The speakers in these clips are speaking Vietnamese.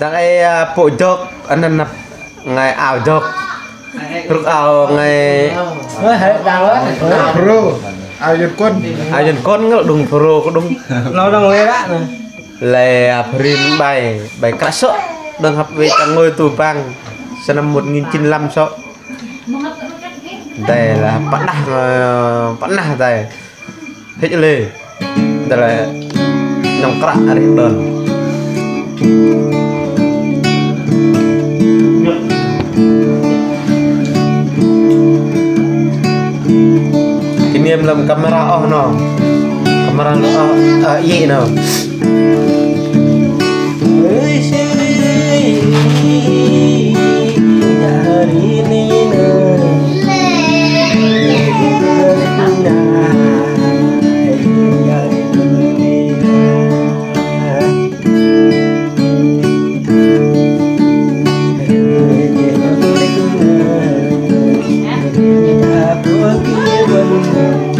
đang ai bộ dok anh em ngày ảo dok ruk ảo ngày đào á pro ai dân quân. Ảo dân con ngel dung pro có dung nó đang nghe đó nè le prin bay bay kraso đang hấp về tang ngôi tu bang senam 1995 so đây là bắt nah bắt nah đây. Hết lê. Đây là nhong krak ari đơn film kamera oh no kamera oh uh, no Thank you.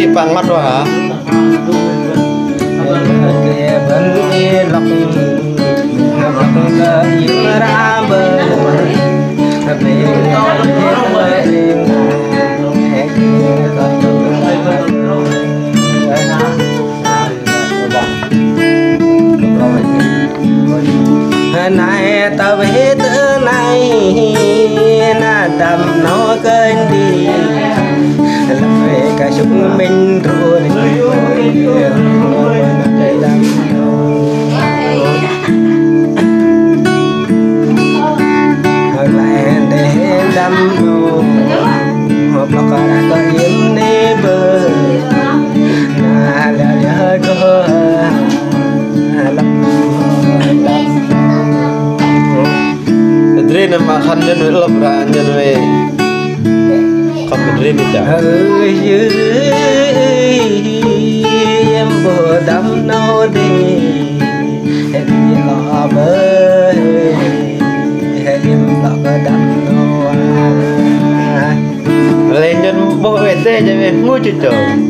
đi di mắt rồi hả? Kia tao biết lọc lọc là ra bờ na đầm nó kênh đi chúng mình thua đây kam dre em bờ đắm nâu đi em lo lò em lò đắm nâu lên le nyun bo cho te je we trời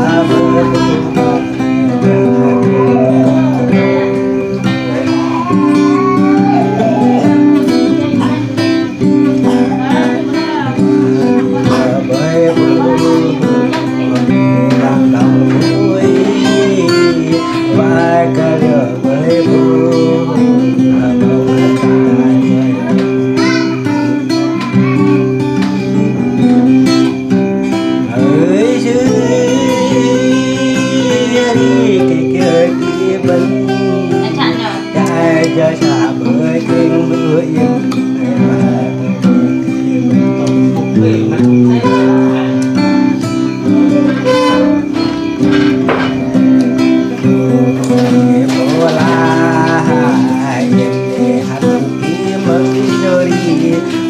Chạy cho xa bởi kinh mưa yên Và Bố la, Em để hạt kia mất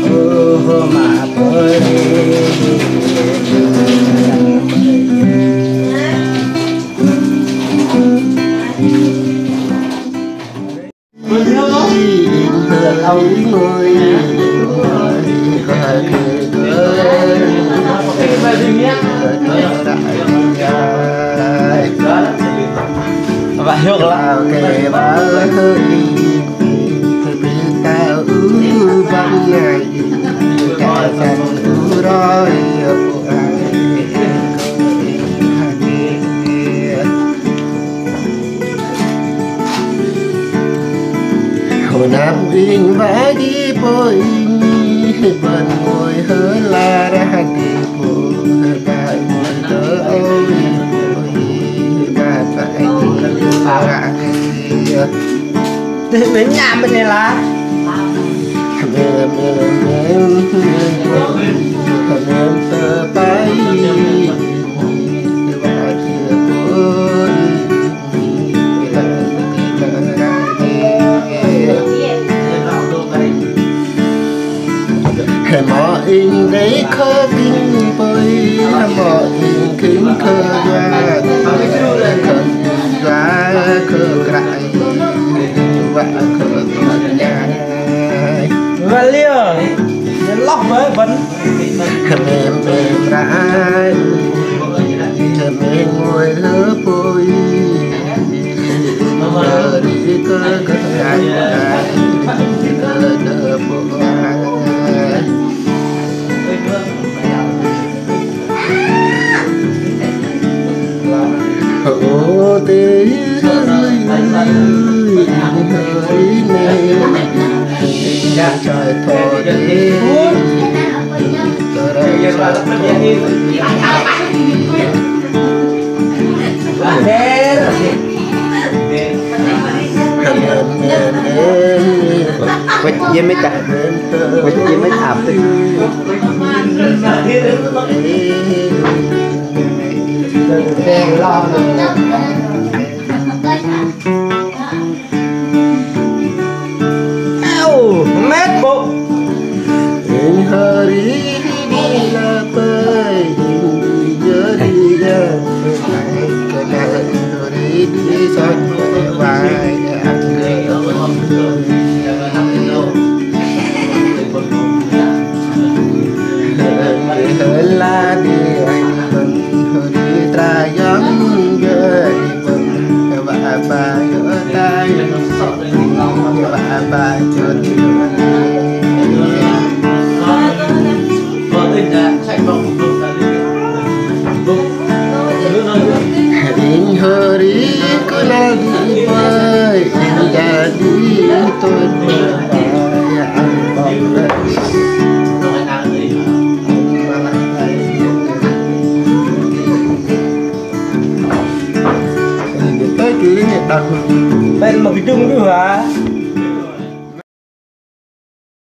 Nam Vinh vẽ đi bôi Bên ngồi hớ la ra đi bộ Đại ngồi tớ ôi Bà phải đi phá Đến nhà bên này là Mềm mềm mềm mềm tơ bay dẫn Hề mò in đấy khơ kinh bơi Mò in kính khơ ra Khơ ra khơ grại Và khơ khơ nhai và liều lóc với vẫn mềm mềm rãi hơi hơi nè trời thọ đi Quét dây mấy chặt Quét dây mấy ạp thì đèn lo Eo, đi đi tôi bài